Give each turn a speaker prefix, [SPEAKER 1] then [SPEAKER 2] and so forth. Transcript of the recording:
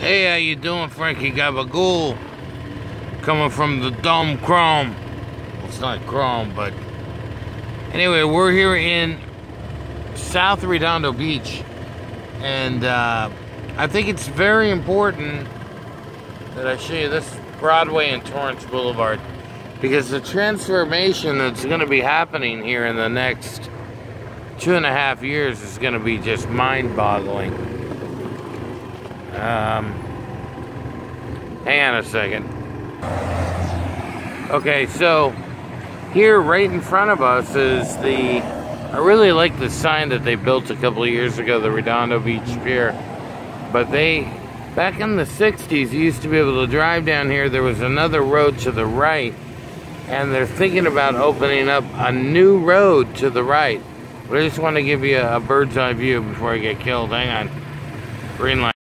[SPEAKER 1] Hey, how you doing, Frankie Gabagool? Coming from the Dome Chrome. Well, it's not Chrome, but anyway, we're here in South Redondo Beach, and uh, I think it's very important that I show you this Broadway and Torrance Boulevard because the transformation that's going to be happening here in the next two and a half years is going to be just mind-boggling. Um, hang on a second. Okay, so here right in front of us is the. I really like the sign that they built a couple of years ago, the Redondo Beach Pier. But they, back in the 60s, you used to be able to drive down here. There was another road to the right, and they're thinking about opening up a new road to the right. But I just want to give you a, a bird's eye view before I get killed. Hang on. Green light.